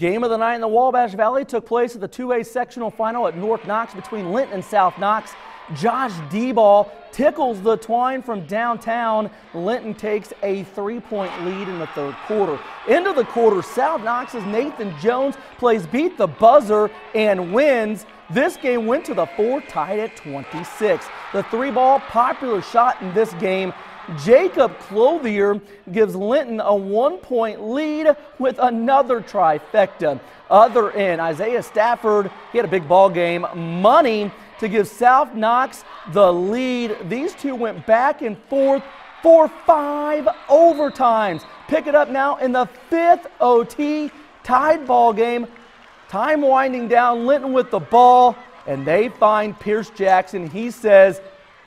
Game of the night in the Wabash Valley took place at the 2A sectional final at North Knox between Linton and South Knox. Josh D-Ball tickles the twine from downtown. Linton takes a three-point lead in the third quarter. Into the quarter, South Knox's Nathan Jones plays beat the buzzer and wins. This game went to the fourth, tied at 26. The three-ball popular shot in this game Jacob Clothier gives Linton a one-point lead with another trifecta. Other end, Isaiah Stafford, he had a big ball game. Money to give South Knox the lead. These two went back and forth for five overtimes. Pick it up now in the fifth OT, tied ball game. Time winding down, Linton with the ball, and they find Pierce Jackson. He says,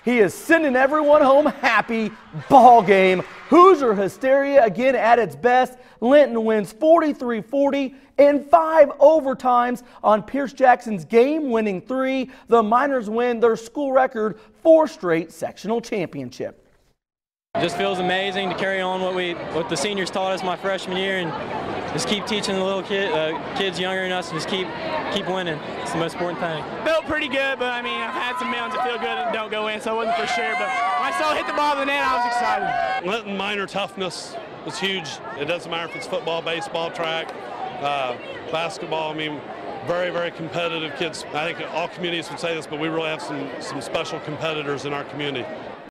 he is sending everyone home happy. Ball game. Hoosier hysteria again at its best. Linton wins 43 40 in five overtimes on Pierce Jackson's game winning three. The Miners win their school record four straight sectional championship. It just feels amazing to carry what the seniors taught us my freshman year and just keep teaching the little kid, uh, kids younger than us and just keep keep winning. It's the most important thing. Felt pretty good, but I mean, I've had some mounds that feel good and don't go in, so I wasn't for sure. But when I saw it hit the ball in the net, I was excited. Linton Miner toughness was huge. It doesn't matter if it's football, baseball, track, uh, basketball. I mean, very, very competitive kids. I think all communities would say this, but we really have some, some special competitors in our community.